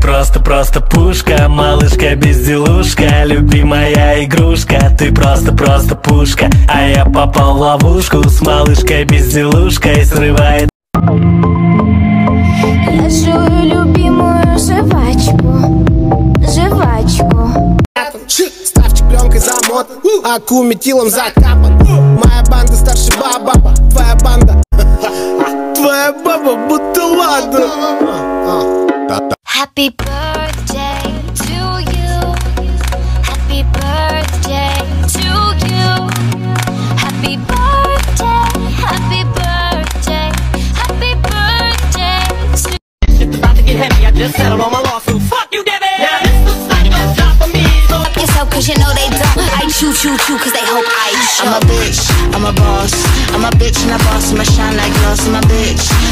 Просто, просто пушка, малышка, безделушка Любимая игрушка, ты просто, просто пушка А я попал в ловушку с малышкой, безделушкой Срывает. Я жую любимую жвачку Жвачку. Ставь членкой замот, акуметилом закапан. Моя банда старше баба Твоя банда Твоя баба будто ладно Happy birthday to you. Happy birthday to you. Happy birthday, happy birthday, happy birthday to It's about to get heavy, I just settled on my lawsuit. Fuck you, Debbie! Now this looks like a job for me, so yourself cause you know they don't. I choo choo choo cause they hope I show. I'm a bitch, I'm a boss. I'm a bitch and a boss, I'ma shine like gloss. I'm a bitch.